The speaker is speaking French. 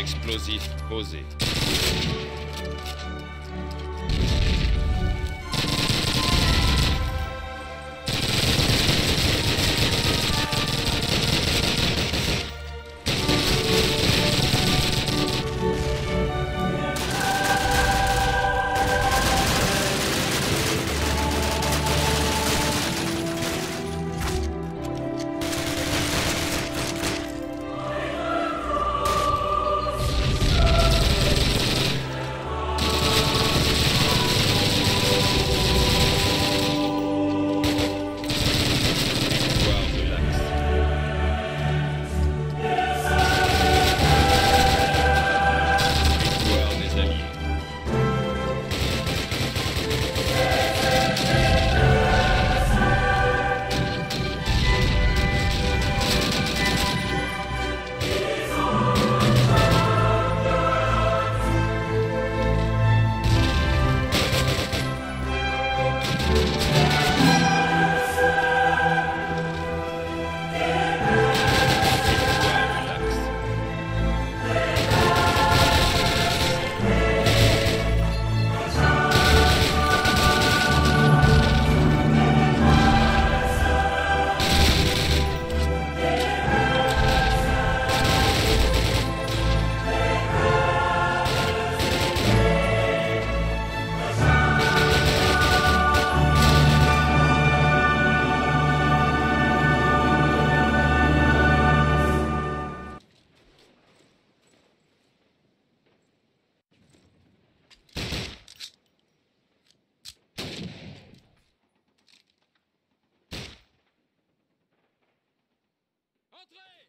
Explosif posé. Entrez